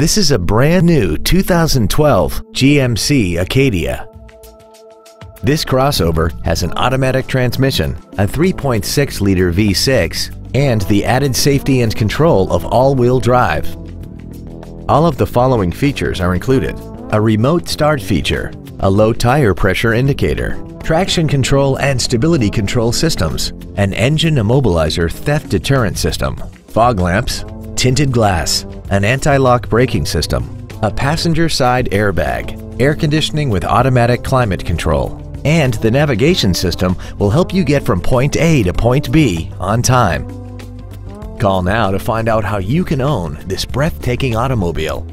This is a brand new 2012 GMC Acadia. This crossover has an automatic transmission, a 3.6-liter V6, and the added safety and control of all-wheel drive. All of the following features are included. A remote start feature, a low tire pressure indicator, traction control and stability control systems, an engine immobilizer theft deterrent system, fog lamps, tinted glass, an anti-lock braking system, a passenger side airbag, air conditioning with automatic climate control, and the navigation system will help you get from point A to point B on time. Call now to find out how you can own this breathtaking automobile.